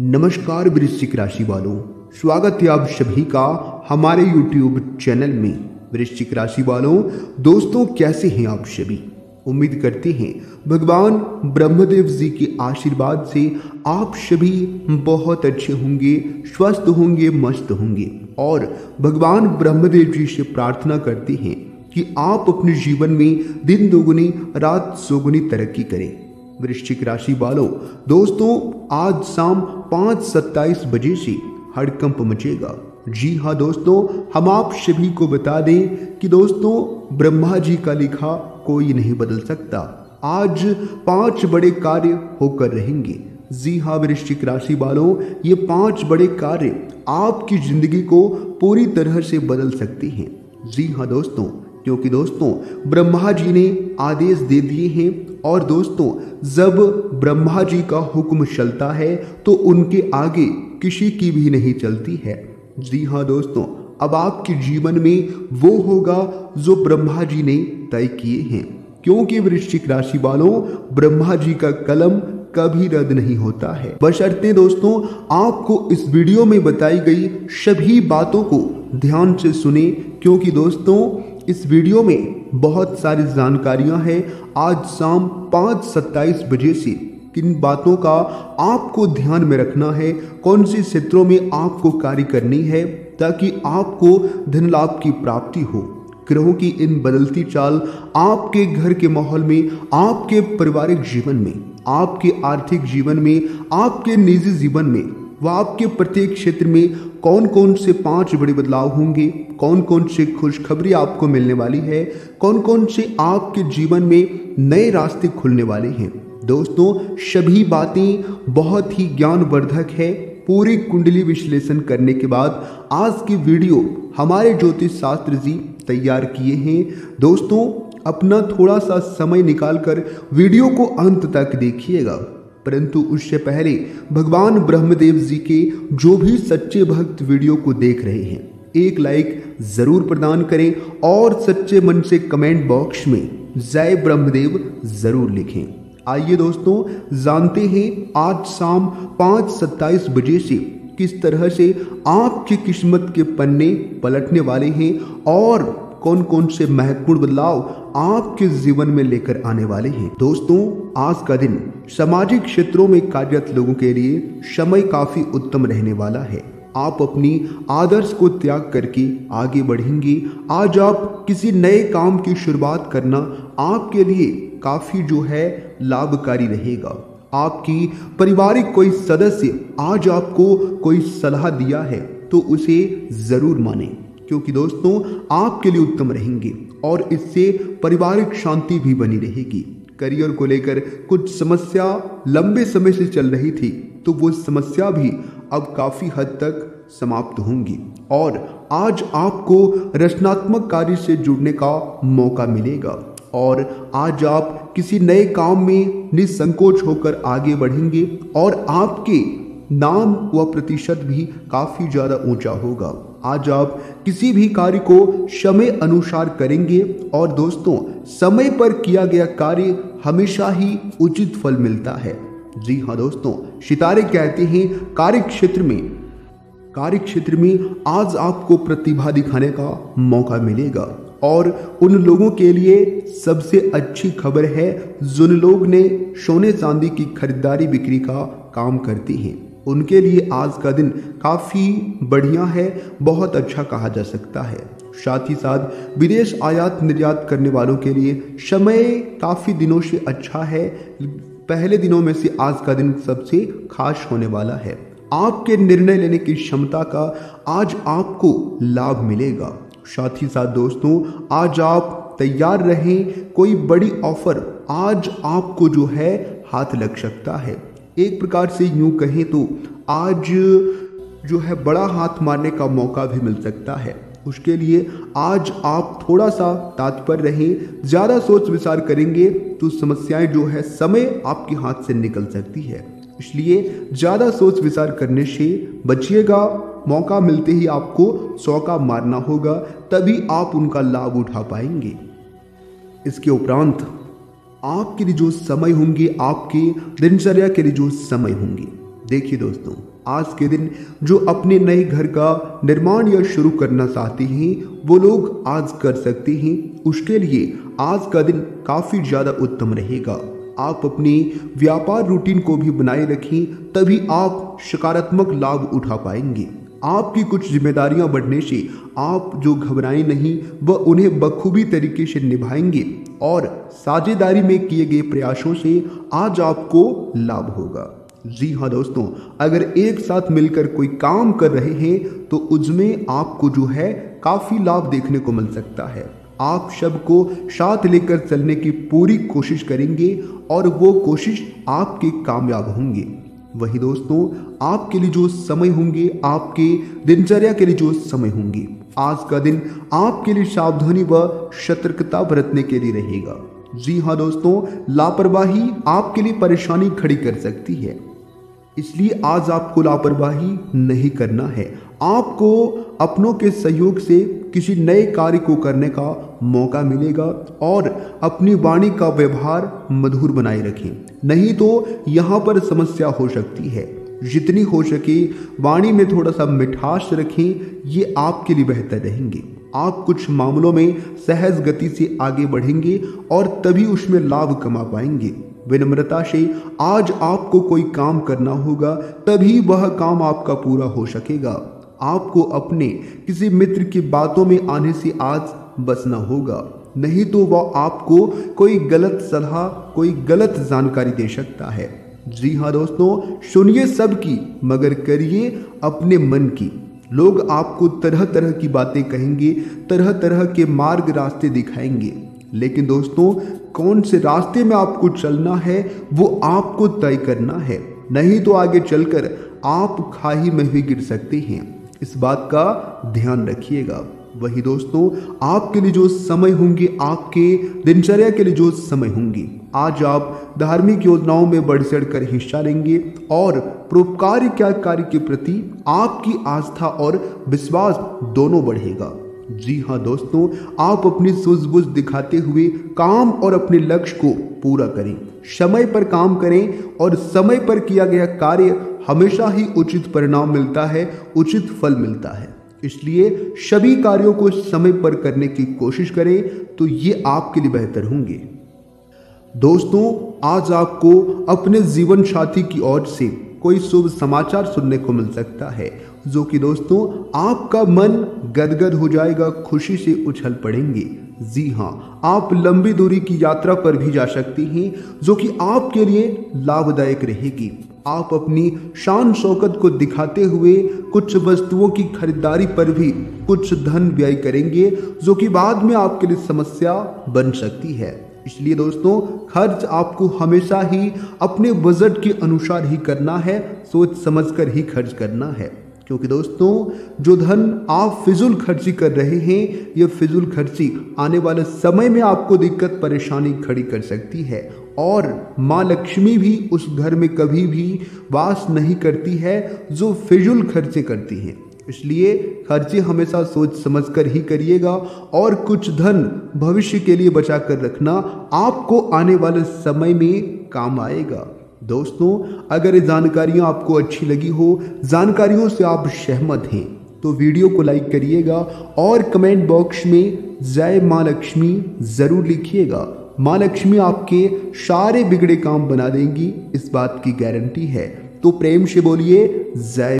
नमस्कार वृश्चिक राशि वालों स्वागत है आप सभी का हमारे YouTube चैनल में। वृश्चिक राशि वालों दोस्तों, कैसे हैं आप सभी? उम्मीद करते हैं भगवान ब्रह्मदेव जी के आशीर्वाद से आप सभी बहुत अच्छे होंगे, स्वस्थ होंगे, मस्त होंगे। और भगवान ब्रह्मदेव जी से प्रार्थना करते हैं कि आप अपने जीवन में दिन दोगुनी, रात सोगुनी तरक्की करें। वृश्चिक राशि वालों दोस्तों आज शाम पाँच सत्ताईस बजे से हड़कंप मचेगा। जी हाँ दोस्तों, हम आप सभी को बता दें कि दोस्तों, ब्रह्मा जी का लिखा कोई नहीं बदल सकता। आज पाँच बड़े कार्य होकर रहेंगे। जी हाँ वृश्चिक राशि वालों, ये पाँच बड़े कार्य आपकी ज़िंदगी को पूरी तरह से बदल सकते हैं। जी हाँ दोस्तों क्योंकि दोस्तों, ब्रह्मा जी ने आदेश दे दिए हैं। और दोस्तों, जब ब्रह्मा जी का हुक्म चलता है तो उनके आगे किसी की भी नहीं चलती है। जी हाँ दोस्तों, अब आपके जीवन में वो होगा जो ब्रह्मा जी ने तय किए हैं। क्योंकि वृश्चिक राशि वालों, ब्रह्मा जी का कलम कभी रद्द नहीं होता है। बशर्ते दोस्तों, आपको इस वीडियो में बताई गई सभी बातों को ध्यान से सुने। क्योंकि दोस्तों इस वीडियो में बहुत सारी जानकारियाँ हैं। आज शाम पाँच सत्ताईस बजे से किन बातों का आपको ध्यान में रखना है, कौन से क्षेत्रों में आपको कार्य करनी है, ताकि आपको धन लाभ की प्राप्ति हो। ग्रहों की इन बदलती चाल आपके घर के माहौल में, आपके पारिवारिक जीवन में, आपके आर्थिक जीवन में, आपके निजी जीवन में व आपके प्रत्येक क्षेत्र में कौन कौन से पाँच बड़े बदलाव होंगे? कौन कौन से खुशखबरी आपको मिलने वाली है? कौन कौन से आपके जीवन में नए रास्ते खुलने वाले हैं? दोस्तों, सभी बातें बहुत ही ज्ञानवर्धक है। पूरी कुंडली विश्लेषण करने के बाद आज की वीडियो हमारे ज्योतिष शास्त्र जी तैयार किए हैं। दोस्तों, अपना थोड़ा सा समय निकालकर वीडियो को अंत तक देखिएगा। परंतु उससे पहले भगवान ब्रह्मदेव जी के जो भी सच्चे भक्त वीडियो को देख रहे हैं, एक लाइक ज़रूर प्रदान करें और सच्चे मन से कमेंट बॉक्स में जय ब्रह्मदेव ज़रूर लिखें। आइए दोस्तों, जानते हैं आज शाम पाँच सत्ताईस बजे से किस तरह से आपकी किस्मत के पन्ने पलटने वाले हैं और कौन कौन से महत्वपूर्ण बदलाव आपके जीवन में लेकर आने वाले हैं। दोस्तों, आज का दिन सामाजिक क्षेत्रों में कार्यरत लोगों के लिए समय काफ़ी उत्तम रहने वाला है। आप अपनी आदर्श को त्याग करके आगे बढ़ेंगे। आज आप किसी नए काम की शुरुआत करना आपके लिए काफ़ी जो है लाभकारी रहेगा। आपकी पारिवारिक कोई सदस्य आज आपको कोई सलाह दिया है तो उसे ज़रूर माने। क्योंकि दोस्तों, आपके लिए उत्तम रहेंगे और इससे पारिवारिक शांति भी बनी रहेगी। करियर को लेकर कुछ समस्या लंबे समय से चल रही थी तो वो समस्या भी अब काफ़ी हद तक समाप्त होंगी और आज आपको रचनात्मक कार्य से जुड़ने का मौका मिलेगा और आज आप किसी नए काम में निसंकोच होकर आगे बढ़ेंगे और आपके नाम व प्रतिशत भी काफ़ी ज़्यादा ऊँचा होगा। आज आप किसी भी कार्य को समय अनुसार करेंगे और दोस्तों, समय पर किया गया कार्य हमेशा ही उचित फल मिलता है। जी हाँ दोस्तों, सितारे कहते हैं कार्य क्षेत्र में। कार्य क्षेत्र में आज आपको प्रतिभा दिखाने का मौका मिलेगा और उन लोगों के लिए सबसे अच्छी खबर है, जिन लोग ने सोने चांदी की खरीदारी बिक्री का काम करते हैं। उनके लिए आज का दिन काफ़ी बढ़िया है, बहुत अच्छा कहा जा सकता है। साथ ही साथ, विदेश आयात निर्यात करने वालों के लिए समय काफ़ी दिनों से अच्छा है, पहले दिनों में से आज का दिन सबसे खास होने वाला है। आपके निर्णय लेने की क्षमता का आज आपको लाभ मिलेगा। साथ ही साथ दोस्तों, आज आप तैयार रहें, कोई बड़ी ऑफ़र आज आपको जो है हाथ लग सकता है। एक प्रकार से यूँ कहें तो आज जो है बड़ा हाथ मारने का मौका भी मिल सकता है। उसके लिए आज आप थोड़ा सा तात्पर रहें, ज़्यादा सोच विचार करेंगे तो समस्याएँ जो है समय आपके हाथ से निकल सकती है। इसलिए ज़्यादा सोच विचार करने से बचिएगा, मौका मिलते ही आपको सौका मारना होगा, तभी आप उनका लाभ उठा पाएँगे। इसके उपरांत आपके लिए जो समय होंगे, आपके दिनचर्या के लिए जो समय होंगे। देखिए दोस्तों, आज के दिन जो अपने नए घर का निर्माण या शुरू करना चाहते हैं, वो लोग आज कर सकते हैं। उसके लिए आज का दिन काफ़ी ज़्यादा उत्तम रहेगा। आप अपने व्यापार रूटीन को भी बनाए रखें, तभी आप सकारात्मक लाभ उठा पाएँगे। आपकी कुछ जिम्मेदारियाँ बढ़ने से आप जो घबराए नहीं, वह उन्हें बखूबी तरीके से निभाएँगे और साझेदारी में किए गए प्रयासों से आज आपको लाभ होगा। जी हाँ दोस्तों, अगर एक साथ मिलकर कोई काम कर रहे हैं तो उसमें आपको जो है काफ़ी लाभ देखने को मिल सकता है। आप सबको साथ लेकर चलने की पूरी कोशिश करेंगे और वो कोशिश आपके कामयाब होंगे। वही दोस्तों, आपके लिए जो समय होंगे, आपके दिनचर्या के लिए जो समय होंगे, आज का दिन आपके लिए सावधानी व सतर्कता बरतने के लिए रहेगा। जी हाँ दोस्तों, लापरवाही आपके लिए परेशानी खड़ी कर सकती है। इसलिए आज आपको लापरवाही नहीं करना है। आपको अपनों के सहयोग से किसी नए कार्य को करने का मौका मिलेगा और अपनी वाणी का व्यवहार मधुर बनाए रखें। नहीं तो यहाँ पर समस्या हो सकती है। जितनी हो सके वाणी में थोड़ा सा मिठास रखें, ये आपके लिए बेहतर रहेंगे। आप कुछ मामलों में सहज गति से आगे बढ़ेंगे और तभी उसमें लाभ कमा पाएँगे। विनम्रता से आज आपको कोई काम करना होगा, तभी वह काम आपका पूरा हो सकेगा। आपको अपने किसी मित्र की बातों में आने से आज बचना होगा। नहीं तो वह आपको कोई गलत सलाह, कोई गलत जानकारी दे सकता है। जी हाँ दोस्तों, सुनिए सबकी, मगर करिए अपने मन की। लोग आपको तरह तरह की बातें कहेंगे तरह तरह के मार्ग रास्ते दिखाएँगे। लेकिन दोस्तों, कौन से रास्ते में आपको चलना है, वो आपको तय करना है। नहीं तो आगे चलकर आप खाई में भी गिर सकते हैं। इस बात का ध्यान रखिएगा। वही दोस्तों, आपके लिए जो समय होंगे, आपके दिनचर्या के लिए जो समय होंगे, आज आप धार्मिक योजनाओं में बढ़ चढ़ कर हिस्सा लेंगे और परोपकारी क्या कार्य के प्रति आपकी आस्था और विश्वास दोनों बढ़ेगा। जी हाँ दोस्तों, आप अपनी सूझबूझ दिखाते हुए काम और अपने लक्ष्य को पूरा करें। समय पर काम करें और समय पर किया गया कार्य हमेशा ही उचित परिणाम मिलता है, उचित फल मिलता है। इसलिए सभी कार्यों को समय पर करने की कोशिश करें तो ये आपके लिए बेहतर होंगे। दोस्तों, आज आपको अपने जीवन साथी की ओर से कोई शुभ समाचार सुनने को मिल सकता है। जो कि दोस्तों, आपका मन गदगद हो जाएगा, खुशी से उछल पड़ेंगे। जी हाँ आप लंबी दूरी की यात्रा पर भी जा सकती हैं, जो कि आपके लिए लाभदायक रहेगी। आप अपनी शान शौकत को दिखाते हुए कुछ वस्तुओं की खरीदारी पर भी कुछ धन व्यय करेंगे, जो कि बाद में आपके लिए समस्या बन सकती है। इसलिए दोस्तों, खर्च आपको हमेशा ही अपने बजट के अनुसार ही करना है, सोच समझकर ही खर्च करना है। क्योंकि दोस्तों, जो धन आप फिजूल खर्ची कर रहे हैं, ये फिजूल खर्ची आने वाले समय में आपको दिक्कत, परेशानी खड़ी कर सकती है। और माँ लक्ष्मी भी उस घर में कभी भी वास नहीं करती है, जो फिजूल खर्चे करती हैं। इसलिए खर्चे हमेशा सोच समझकर ही करिएगा और कुछ धन भविष्य के लिए बचा कर रखना आपको आने वाले समय में काम आएगा। दोस्तों, अगर ये जानकारियाँ आपको अच्छी लगी हो, जानकारियों से आप सहमत हैं तो वीडियो को लाइक करिएगा और कमेंट बॉक्स में जय माँ लक्ष्मी ज़रूर लिखिएगा। माँ लक्ष्मी आपके सारे बिगड़े काम बना देंगी, इस बात की गारंटी है। तो प्रेम से बोलिए, जय